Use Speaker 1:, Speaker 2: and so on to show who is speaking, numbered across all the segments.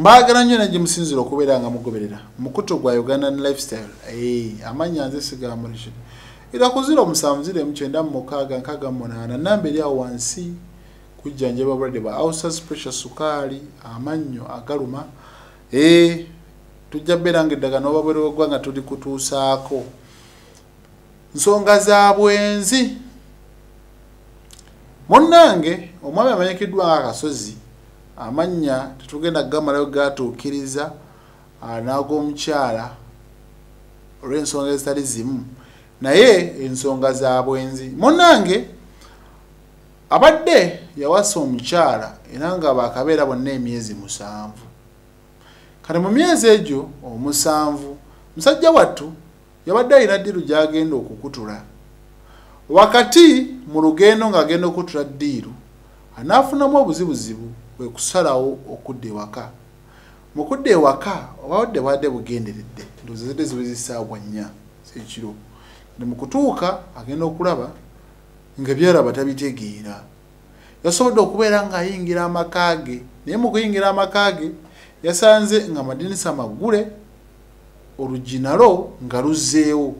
Speaker 1: mbaagala nnyo najje musinzira okubeera nga mugoberera. Mukuto gwa ugandan lifestyle. Ee, amanya nze sigamulishire era ku ziro musanvu ziro mukyenda mumukaaga nkaaga munaana namba eri awo wansi kujjanjaba obulwadde bwa ausas pressure sukaali amannyo agaluma. Tujja beera nga eddagala noba bwereweggwa nga tuli kutuusaako. Nsonga za bwenzi. Munnange omwami amanyikiddwa nga akasozi amannya tetugenda kugamalayo gatuukiriza ah, n'ag'omukyala olw'ensonga ezitali zimu naye ensonga za bwenzi. Munnange abadde yawasa omukyala era nga bakabeera bonna emyezi musanvu. Kati mu myezi egyo omusanvu musajja wattu yabadde alina ddiiru gy'agenda okukutula. Wakati mu lugendo ng'agenda okutula ddiiru anaafunamu obuzibuzibu kwe kusalawo okudda ewaka. Mu kudda ewaka obadde bwadde bugenderedde ndowooza zidde zibe zisaawa nnya zekiro ne mu kutuuka agenda okulaba nga byalaba tabitegeera. Yasobodde okubeera ng'ayingira amaka ge naye mu kuyingira amaka ge yasanze nga amadinisa maggule oluggi nalwo nga luzzeewo.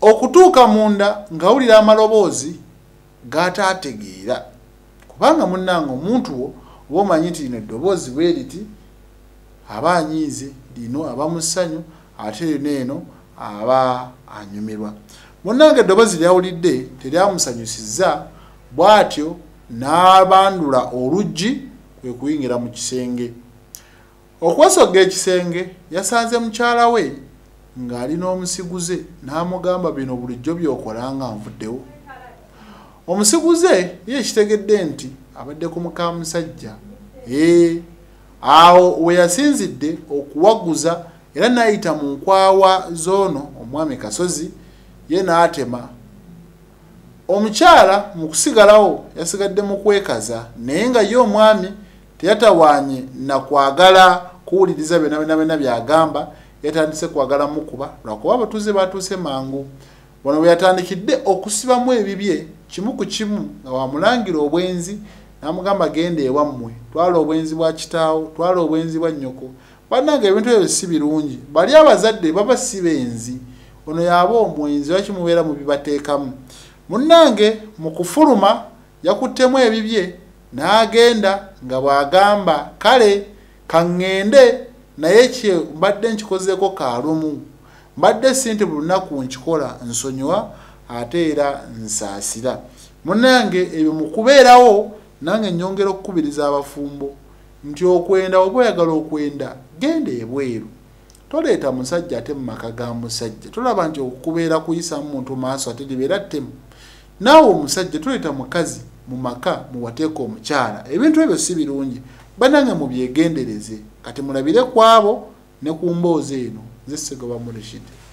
Speaker 1: Okutuuka munda ng'awulira amaloboozi g'ataategeera kubanga munnanga omuntu wo oba omanyi nti lino eddoboozi bwe riti aba anyiize lino aba mu ssanyu ate lino eno aba anyumirwa. Munnanga eddoboozi lyawulidde teryamusanyusizza bw'atyo n'abandula oluggi kwe kuyingira mu kisenge. Okwesogga ekisenge yasanze mukyala we ng'ali n'omusiguze n'amugamba bino bulijjo byokola nga nvuddewo omusiguze ye ekitegedde nti abadde ku muka musajja. Ee awo we yasinzidde okuwaguza era n'ayita mu nkwawa z'ono omwami kasozi ye n'atema. Omukyala mu kusigalawo yasigadde mu kwekaza naye nga ye omwami teyatawaanye na kwagala kuwuliriza byonna byonna byonna byagamba yatandise kwagala mukuba lwakuba abatuuze batuuse mangu. Wano bwe yatandikidde okusibamu ebibye kimu ku kimu nga wamulangira obwenzi n'amugamba genda ewammwe twala obwenzi bwa kitaawo twala obwenzi bwa nnyoko. Bannanga ebintu ebyo si birungi. Bali abazadde baba si benzi. Ono yaba omwenzi wakimubeera mu bibateekamu munnange mu kufuluma yakuttemu ebibye n'agenda nga bw'agamba kale kaŋŋende naye kye mbadde nkikozeeko kalumu mbadde si nti buli lunaku nkikola nsonyiwa ate era nsaasira. Munnange ebyo mu kubeerawo nange nyongera okukubiriza abafumbo. Nti okwenda oba oyagala okwenda genda ebweru. Toleeta musajja ate mu maka ga musajja. Tolaba nti okukubeera kuyisamu muntu maaso ate libeera ttemu. Naawe omusajja toleeta mukazi mu maka muwateeka omukyala. Ebintu ebyo si birungi. Banange mubyegendereze. Kati mulabire ku abo ne ku mboozi eno. Nze segoba mulishide